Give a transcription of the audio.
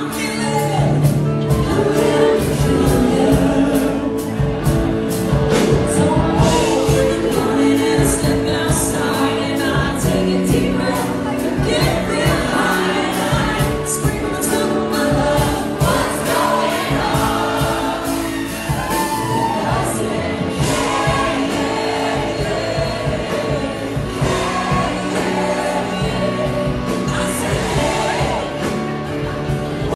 I'm